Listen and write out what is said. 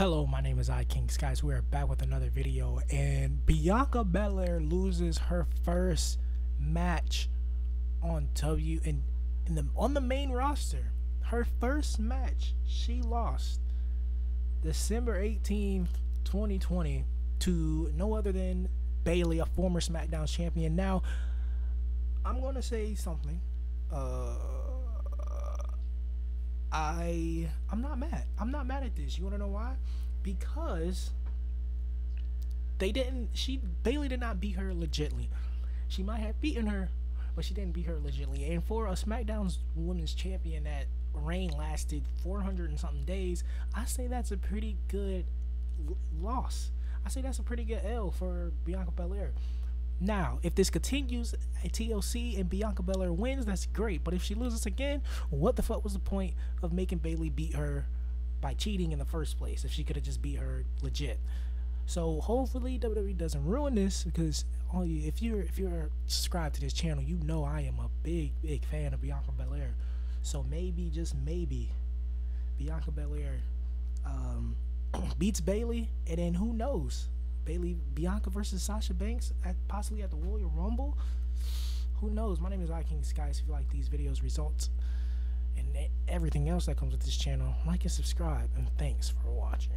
Hello, my name is IKingSkice. We are back with another video, and Bianca Belair loses her first match on W and in the on the main roster. Her first match, she lost December 18th, 2020, to no other than Bayley, a former SmackDown champion. Now, I'm gonna say something. Uh I I'm not mad. I'm not mad at this. You want to know why? Because they didn't. She Bayley did not beat her legitly. She might have beaten her, but she didn't beat her legitly. And for a SmackDown's Women's Champion that reign lasted 400 and something days, I say that's a pretty good l- loss. I say that's a pretty good L for Bianca Belair. Now, if this continues uh, at TLC and Bianca Belair wins, that's great. But if she loses again, what the fuck was the point of making Bayley beat her by cheating in the first place if she could have just beat her legit? So hopefully WWE doesn't ruin this because all you, if you're if you're subscribed to this channel, you know I am a big big fan of Bianca Belair. So maybe just maybe Bianca Belair um, beats Bayley, and then who knows? Bayley Bianca versus Sasha Banks at possibly at the Royal Rumble. Who knows? My name is IKingSkice. If you like these videos, results, everything else that comes with this channel, like and subscribe. And thanks for watching.